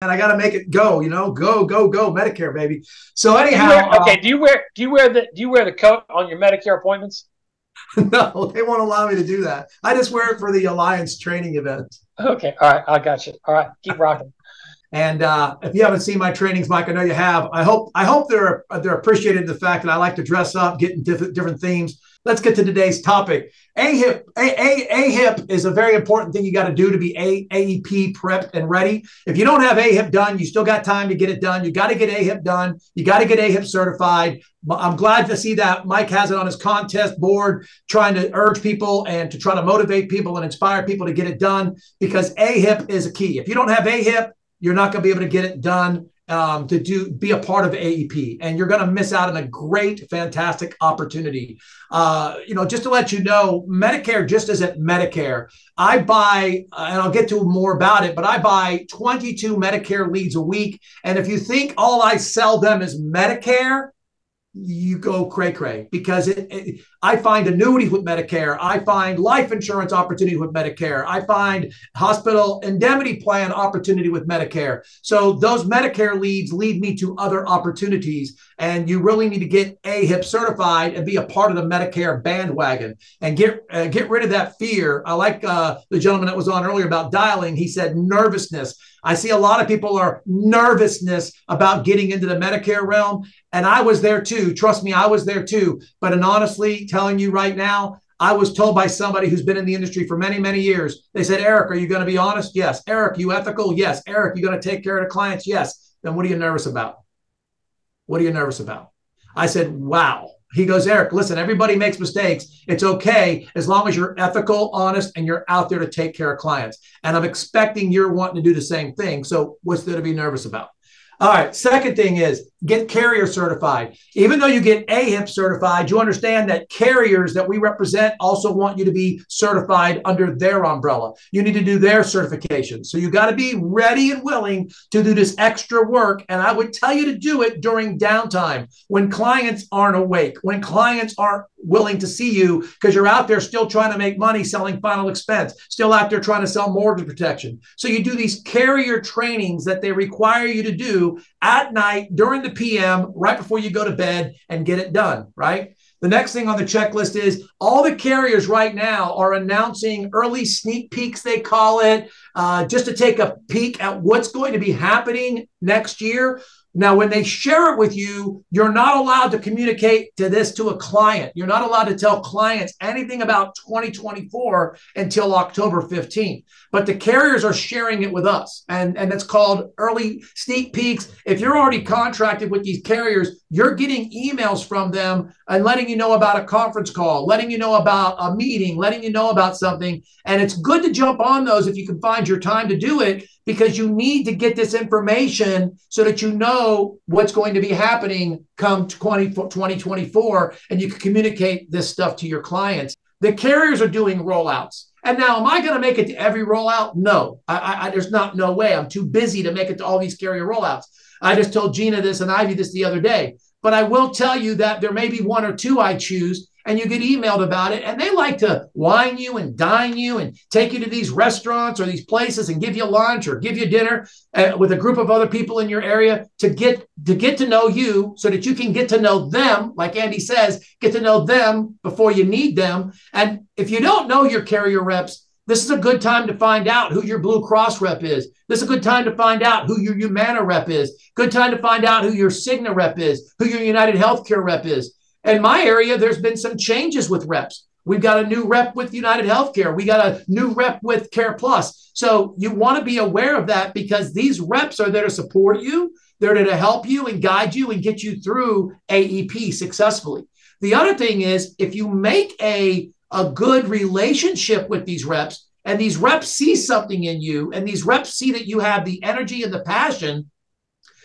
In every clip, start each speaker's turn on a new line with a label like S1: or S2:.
S1: and I got to make it go. You know, go, go, go, Medicare, baby. So anyhow,
S2: do wear, okay. Uh, do you wear do you wear the do you wear the coat on your Medicare appointments?
S1: no, they won't allow me to do that. I just wear it for the Alliance training events.
S2: Okay, all right, I got you. All right, keep rocking.
S1: And uh, if you haven't seen my trainings, Mike, I know you have. I hope I hope they're they're appreciated the fact that I like to dress up, get in different different themes. Let's get to today's topic. AHIP, AHIP is a very important thing you got to do to be A, AEP prepped and ready. If you don't have AHIP done, you still got time to get it done. You got to get AHIP done. You got to get AHIP certified. I'm glad to see that Mike has it on his contest board, trying to urge people and to try to motivate people and inspire people to get it done because AHIP is a key. If you don't have AHIP, you're not going to be able to get it done um, to do be a part of AEP, and you're going to miss out on a great, fantastic opportunity. Uh, you know, just to let you know, Medicare just isn't Medicare. I buy, uh, and I'll get to more about it, but I buy 22 Medicare leads a week, and if you think all I sell them is Medicare, you go cray cray because it, it, I find annuities with Medicare. I find life insurance opportunity with Medicare. I find hospital indemnity plan opportunity with Medicare. So those Medicare leads lead me to other opportunities. And you really need to get AHIP certified and be a part of the Medicare bandwagon and get uh, get rid of that fear. I like uh, the gentleman that was on earlier about dialing. He said nervousness. I see a lot of people are nervousness about getting into the Medicare realm. And I was there too. Trust me, I was there too. But and honestly, telling you right now, I was told by somebody who's been in the industry for many, many years. They said, Eric, are you going to be honest? Yes. Eric, you ethical? Yes. Eric, you going to take care of the clients? Yes. Then what are you nervous about? What are you nervous about? I said, wow. He goes, Eric, listen, everybody makes mistakes. It's okay as long as you're ethical, honest, and you're out there to take care of clients. And I'm expecting you're wanting to do the same thing. So what's there to be nervous about? All right. Second thing is get carrier certified. Even though you get AHIP certified, you understand that carriers that we represent also want you to be certified under their umbrella. You need to do their certification. So you got to be ready and willing to do this extra work. And I would tell you to do it during downtime when clients aren't awake, when clients aren't willing to see you because you're out there still trying to make money selling final expense, still out there trying to sell mortgage protection. So you do these carrier trainings that they require you to do at night during the the PM right before you go to bed and get it done, right? The next thing on the checklist is all the carriers right now are announcing early sneak peeks, they call it, uh, just to take a peek at what's going to be happening next year. Now, when they share it with you, you're not allowed to communicate to this to a client. You're not allowed to tell clients anything about 2024 until October 15th. But the carriers are sharing it with us, and, and it's called early sneak peeks. If you're already contracted with these carriers, you're getting emails from them and letting you know about a conference call, letting you know about a meeting, letting you know about something. And it's good to jump on those if you can find your time to do it because you need to get this information so that you know what's going to be happening come 20, 2024 and you can communicate this stuff to your clients. The carriers are doing rollouts. And now, am I going to make it to every rollout? No, I, I, there's not no way. I'm too busy to make it to all these carrier rollouts. I just told Gina this and Ivy this the other day. But I will tell you that there may be one or two I choose and you get emailed about it. And they like to wine you and dine you and take you to these restaurants or these places and give you lunch or give you dinner uh, with a group of other people in your area to get to get to know you so that you can get to know them. Like Andy says, get to know them before you need them. And if you don't know your carrier reps, this is a good time to find out who your Blue Cross rep is. This is a good time to find out who your Humana rep is. Good time to find out who your Cigna rep is, who your United Healthcare rep is. In my area, there's been some changes with reps. We've got a new rep with United Healthcare. We got a new rep with Care Plus. So you want to be aware of that because these reps are there to support you. They're there to help you and guide you and get you through AEP successfully. The other thing is if you make a, a good relationship with these reps and these reps see something in you and these reps see that you have the energy and the passion,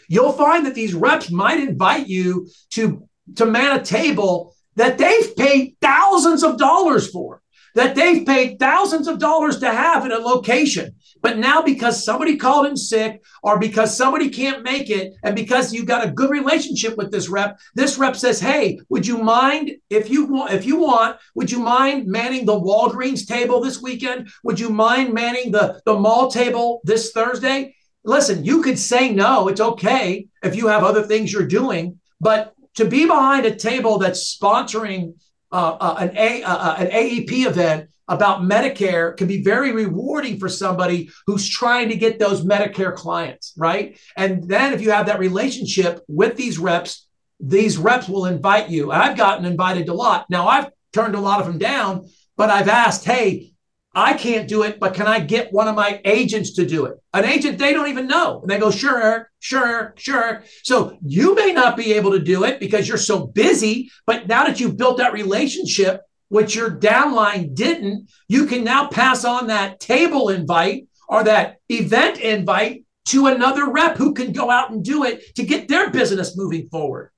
S1: you'll find that these reps might invite you to to man a table that they've paid thousands of dollars for, that they've paid thousands of dollars to have in a location. But now, because somebody called in sick or because somebody can't make it, and because you got a good relationship with this rep, this rep says, Hey, would you mind if you want, if you want, would you mind manning the Walgreens table this weekend? Would you mind manning the, the mall table this Thursday? listen, you could say no. It's okay if you have other things you're doing, but to be behind a table that's sponsoring uh, uh, an, a, uh, uh an AEP event about Medicare can be very rewarding for somebody who's trying to get those Medicare clients, right? And then if you have that relationship with these reps, these reps will invite you. I've gotten invited a lot. Now I've turned a lot of them down, but I've asked, hey, I can't do it, but can I get one of my agents to do it? An agent they don't even know. And they go, sure, sure, sure. So you may not be able to do it because you're so busy, but now that you've built that relationship, which your downline didn't, you can now pass on that table invite or that event invite to another rep who can go out and do it to get their business moving forward.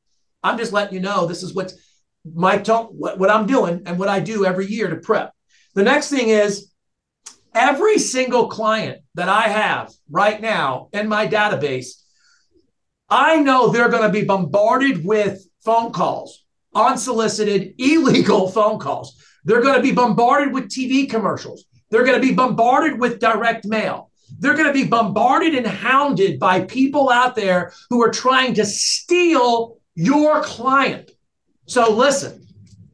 S1: I'm just letting you know this is what's my what I'm doing and what I do every year to prep. The next thing is every single client that I have right now in my database, I know they're going to be bombarded with phone calls, unsolicited, illegal phone calls. They're going to be bombarded with TV commercials. They're going to be bombarded with direct mail. They're going to be bombarded and hounded by people out there who are trying to steal your client. So listen,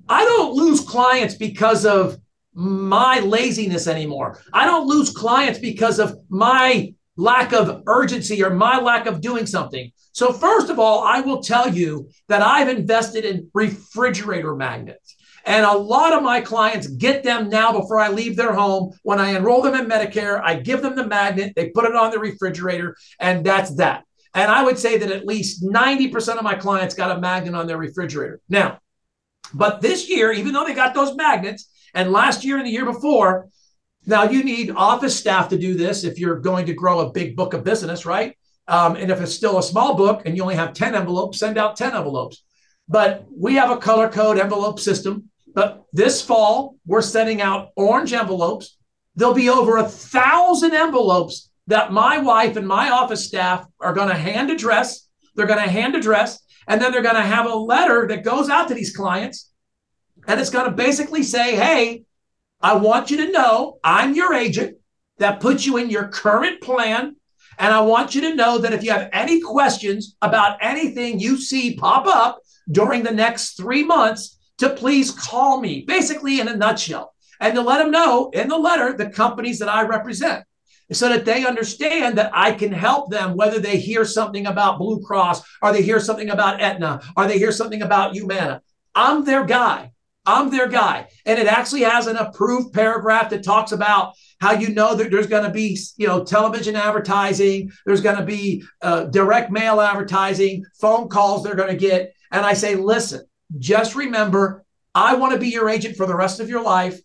S1: I don't lose clients because of my laziness anymore. I don't lose clients because of my lack of urgency or my lack of doing something. So, first of all, I will tell you that I've invested in refrigerator magnets. And a lot of my clients get them now before I leave their home. When I enroll them in Medicare, I give them the magnet, they put it on the refrigerator, and that's that. And I would say that at least 90% of my clients got a magnet on their refrigerator. Now, but this year, even though they got those magnets, and last year and the year before, now you need office staff to do this if you're going to grow a big book of business, right? Um, and if it's still a small book and you only have 10 envelopes, send out 10 envelopes. But we have a color code envelope system. But this fall, we're sending out orange envelopes. There'll be over a thousand envelopes that my wife and my office staff are going to hand address. They're going to hand address, and then they're going to have a letter that goes out to these clients and it's going to basically say, hey, I want you to know I'm your agent that puts you in your current plan. And I want you to know that if you have any questions about anything you see pop up during the next three months, to please call me, basically in a nutshell, and to let them know in the letter the companies that I represent so that they understand that I can help them, whether they hear something about Blue Cross or they hear something about Aetna or they hear something about Humana. I'm their guy. I'm their guy. And it actually has an approved paragraph that talks about how you know that there's going to be, you know, television advertising, there's going to be uh, direct mail advertising, phone calls they're going to get. And I say, listen, just remember, I want to be your agent for the rest of your life.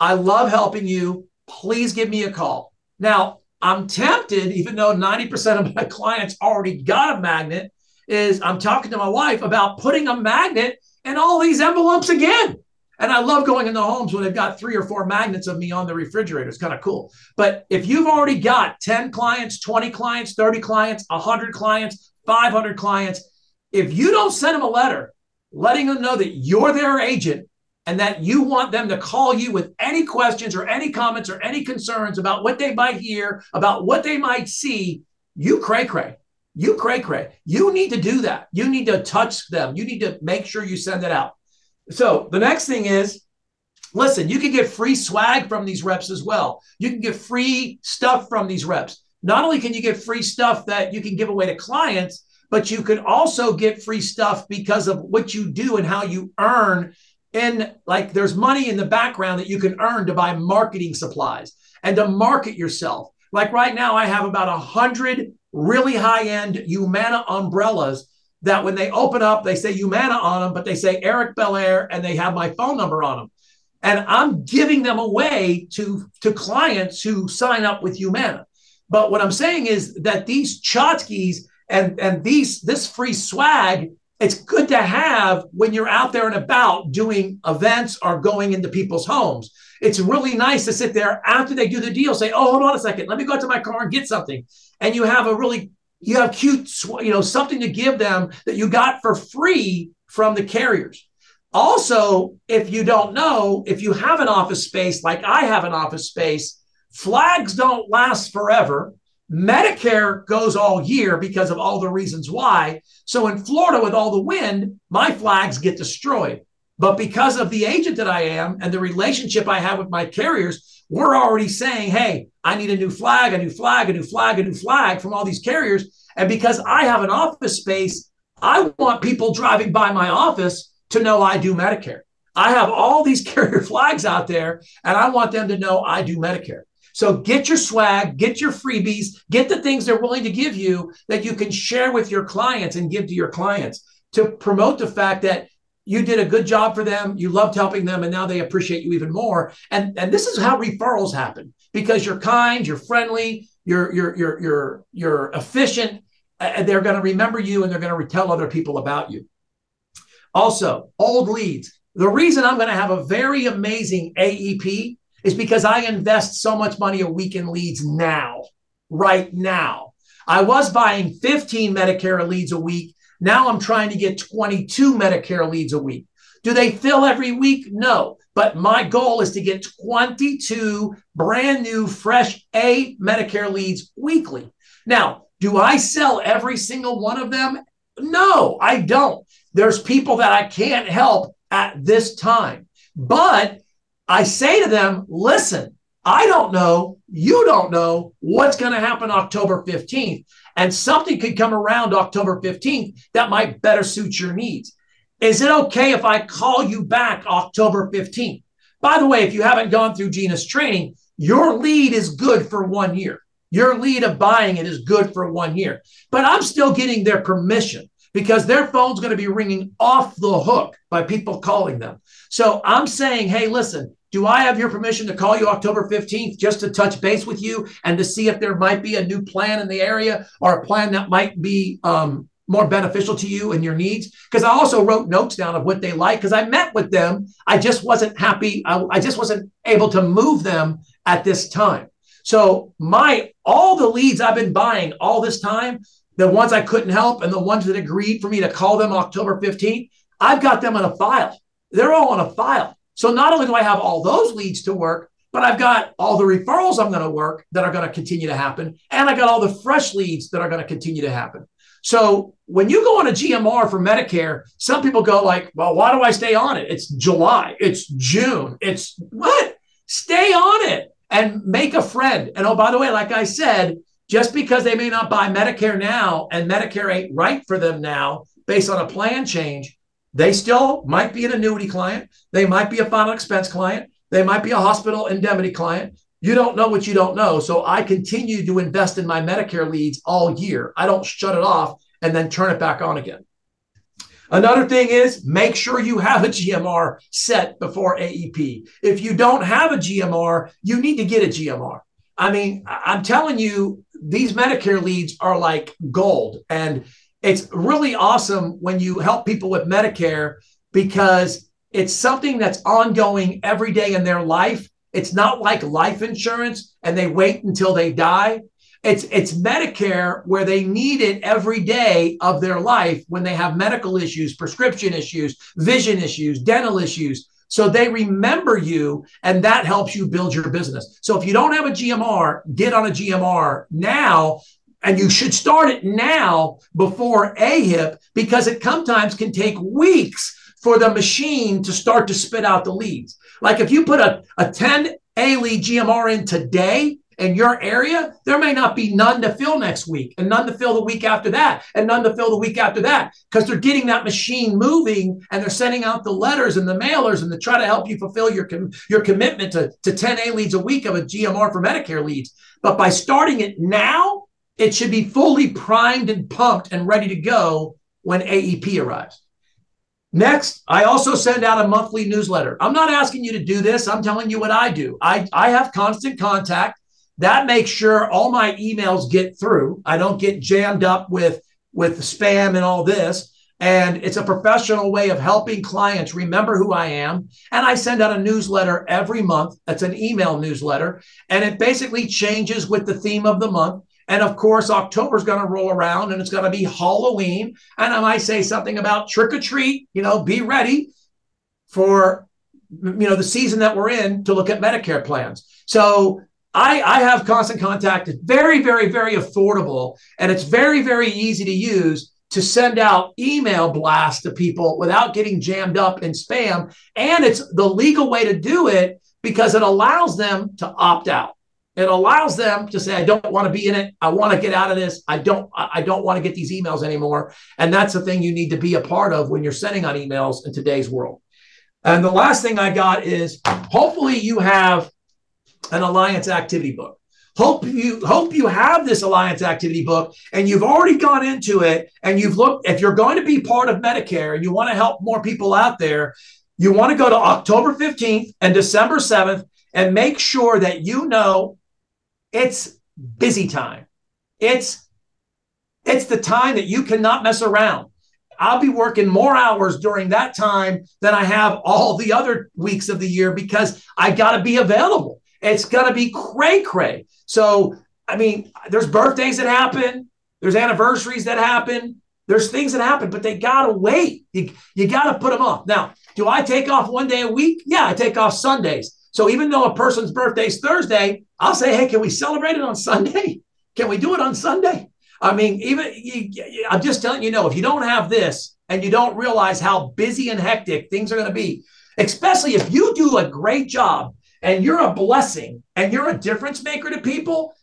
S1: I love helping you. Please give me a call. Now, I'm tempted, even though 90% of my clients already got a magnet, is I'm talking to my wife about putting a magnet and all these envelopes again. And I love going in the homes when they've got three or four magnets of me on the refrigerator. It's kind of cool. But if you've already got 10 clients, 20 clients, 30 clients, 100 clients, 500 clients, if you don't send them a letter letting them know that you're their agent and that you want them to call you with any questions or any comments or any concerns about what they might hear, about what they might see, you cray cray. You cray cray. You need to do that. You need to touch them. You need to make sure you send it out. So the next thing is listen, you can get free swag from these reps as well. You can get free stuff from these reps. Not only can you get free stuff that you can give away to clients, but you can also get free stuff because of what you do and how you earn and like there's money in the background that you can earn to buy marketing supplies and to market yourself like right now i have about a hundred really high end Humana umbrellas that when they open up, they say Humana on them, but they say Eric Belair and they have my phone number on them. And I'm giving them away to, to clients who sign up with Humana. But what I'm saying is that these tchotchkes and, and these this free swag, it's good to have when you're out there and about doing events or going into people's homes. It's really nice to sit there after they do the deal, say, "Oh, hold on a second, let me go out to my car and get something," and you have a really you have cute, you know, something to give them that you got for free from the carriers. Also, if you don't know, if you have an office space like I have an office space, flags don't last forever. Medicare goes all year because of all the reasons why. So in Florida, with all the wind, my flags get destroyed. But because of the agent that I am and the relationship I have with my carriers, we're already saying, hey, I need a new flag, a new flag, a new flag, a new flag from all these carriers. And because I have an office space, I want people driving by my office to know I do Medicare. I have all these carrier flags out there, and I want them to know I do Medicare. So get your swag, get your freebies, get the things they're willing to give you that you can share with your clients and give to your clients to promote the fact that you did a good job for them, you loved helping them, and now they appreciate you even more. And, and this is how referrals happen because you're kind, you're friendly, you're you're you're you're you're efficient, and they're going to remember you and they're going to tell other people about you. Also, old leads. The reason I'm going to have a very amazing AEP is because I invest so much money a week in leads now, right now. I was buying 15 Medicare leads a week. Now I'm trying to get 22 Medicare leads a week. Do they fill every week? No. But my goal is to get 22 brand new, fresh A Medicare leads weekly. Now, do I sell every single one of them? No, I don't. There's people that I can't help at this time. But I say to them, listen, I don't know, you don't know what's going to happen October 15th. And something could come around October 15th that might better suit your needs. Is it okay if I call you back October 15th? By the way, if you haven't gone through Gina's training, your lead is good for one year. Your lead of buying it is good for one year. But I'm still getting their permission because their phone's going to be ringing off the hook by people calling them. So I'm saying, hey, listen, do I have your permission to call you October 15th just to touch base with you and to see if there might be a new plan in the area or a plan that might be um, more beneficial to you and your needs? Because I also wrote notes down of what they like because I met with them. I just wasn't happy. I, I just wasn't able to move them at this time. So my all the leads I've been buying all this time, the ones I couldn't help and the ones that agreed for me to call them October 15th, I've got them on a file. They're all on a file. So not only do I have all those leads to work, but I've got all the referrals I'm going to work that are going to continue to happen. And I got all the fresh leads that are going to continue to happen. So when you go on a GMR for Medicare, some people go like, well, why do I stay on it? It's July, it's June, it's what? Stay on it and make a friend. And oh, by the way, like I said, just because they may not buy Medicare now and Medicare ain't right for them now based on a plan change, they still might be an annuity client. They might be a final expense client. They might be a hospital indemnity client. You don't know what you don't know. So I continue to invest in my Medicare leads all year. I don't shut it off and then turn it back on again. Another thing is make sure you have a GMR set before AEP. If you don't have a GMR, you need to get a GMR. I mean, I'm telling you, these Medicare leads are like gold. And it's really awesome when you help people with Medicare because it's something that's ongoing every day in their life. It's not like life insurance and they wait until they die. It's it's Medicare where they need it every day of their life when they have medical issues, prescription issues, vision issues, dental issues. So they remember you and that helps you build your business. So if you don't have a GMR, get on a GMR now and you should start it now before AHIP because it sometimes can take weeks for the machine to start to spit out the leads. Like if you put a, a 10 A lead GMR in today in your area, there may not be none to fill next week and none to fill the week after that and none to fill the week after that because they're getting that machine moving and they're sending out the letters and the mailers and to try to help you fulfill your, com- your commitment to, to 10 A leads a week of a GMR for Medicare leads. But by starting it now, it should be fully primed and pumped and ready to go when AEP arrives. Next, I also send out a monthly newsletter. I'm not asking you to do this. I'm telling you what I do. I, I have constant contact. That makes sure all my emails get through. I don't get jammed up with, with spam and all this. And it's a professional way of helping clients remember who I am. And I send out a newsletter every month. That's an email newsletter. And it basically changes with the theme of the month. And of course, October is going to roll around and it's going to be Halloween. And I might say something about trick or treat, you know, be ready for, you know, the season that we're in to look at Medicare plans. So I, I have constant contact. It's very, very, very affordable. And it's very, very easy to use to send out email blasts to people without getting jammed up in spam. And it's the legal way to do it because it allows them to opt out. It allows them to say, I don't want to be in it. I want to get out of this. I don't, I don't want to get these emails anymore. And that's the thing you need to be a part of when you're sending out emails in today's world. And the last thing I got is hopefully you have an alliance activity book. Hope you hope you have this alliance activity book and you've already gone into it and you've looked if you're going to be part of Medicare and you want to help more people out there, you want to go to October 15th and December 7th and make sure that you know it's busy time. It's it's the time that you cannot mess around. I'll be working more hours during that time than I have all the other weeks of the year because I got to be available. It's going to be cray cray. So, I mean, there's birthdays that happen, there's anniversaries that happen, there's things that happen, but they got to wait. You, you got to put them off. Now, do I take off one day a week? Yeah, I take off Sundays. So even though a person's birthday is Thursday, I'll say, hey, can we celebrate it on Sunday? Can we do it on Sunday? I mean, even you, I'm just telling you, know, if you don't have this and you don't realize how busy and hectic things are going to be, especially if you do a great job and you're a blessing and you're a difference maker to people,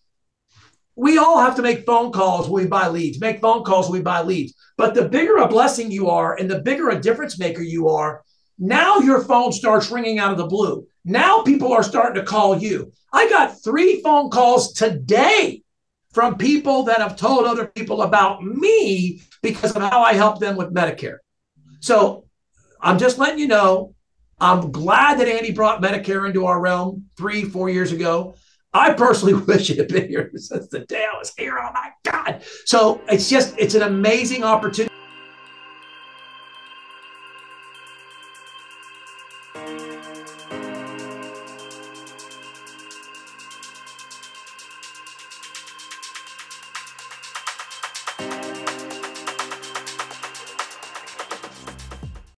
S1: we all have to make phone calls when we buy leads, make phone calls when we buy leads. But the bigger a blessing you are and the bigger a difference maker you are, now your phone starts ringing out of the blue. Now people are starting to call you. I got three phone calls today from people that have told other people about me because of how I help them with Medicare. So I'm just letting you know I'm glad that Andy brought Medicare into our realm three, four years ago. I personally wish it had been here since the day I was here. Oh my God. So it's just, it's an amazing opportunity.